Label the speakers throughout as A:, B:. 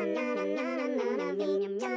A: yum na na na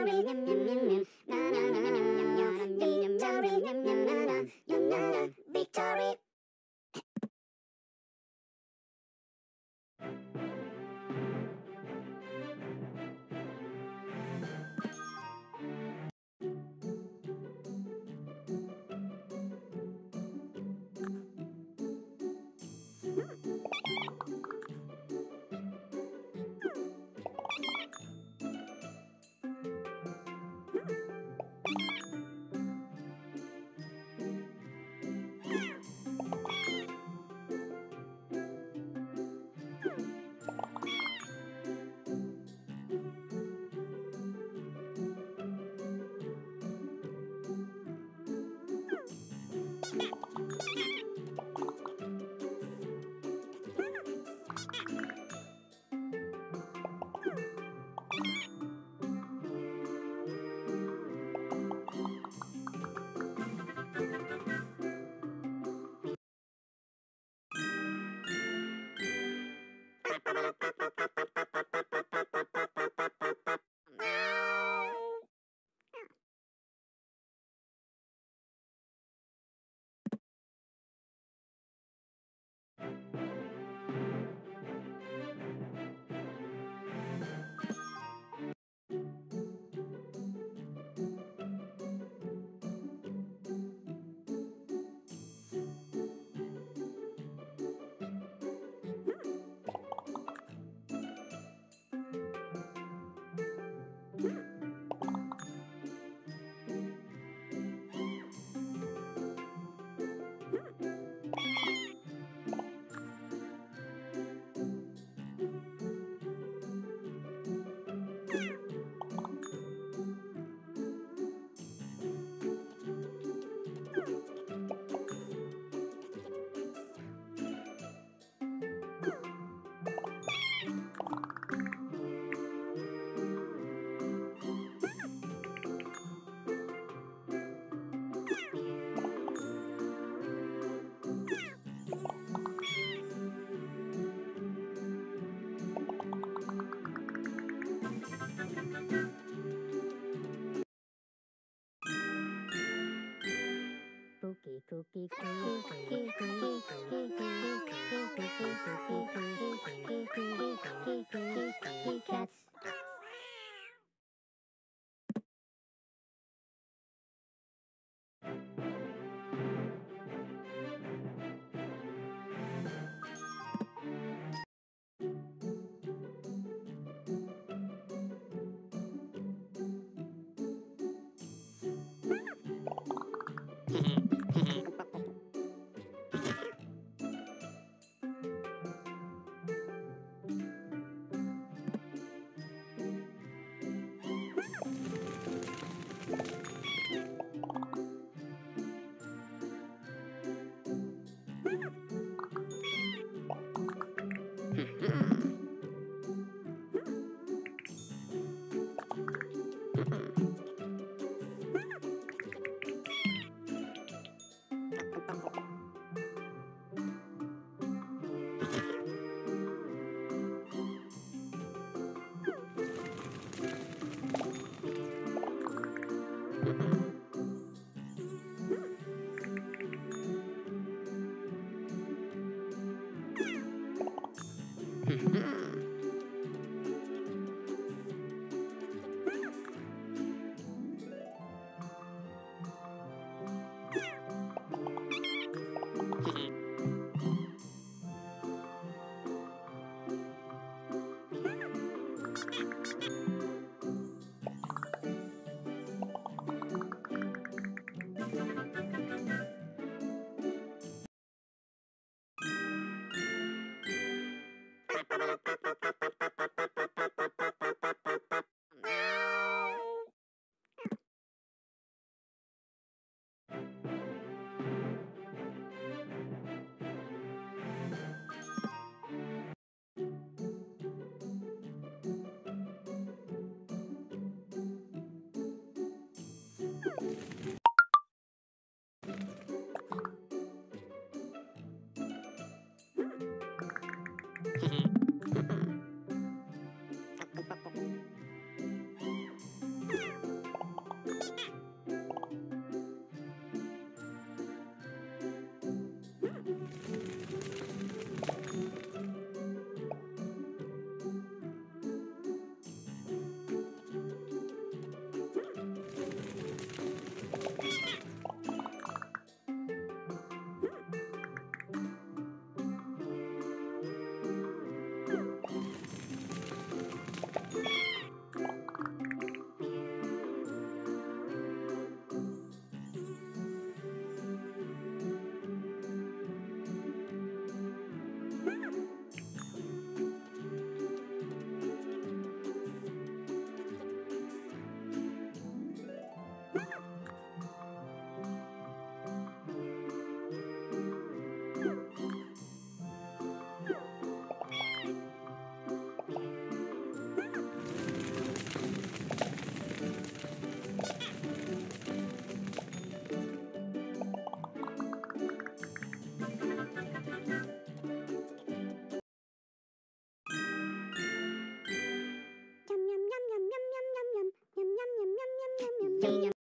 A: Cookie,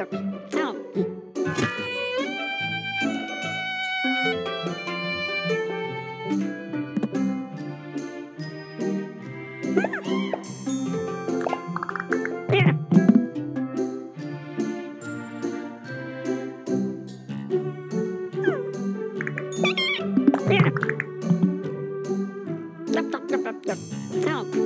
A: yourself. Help.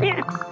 A: Yeah.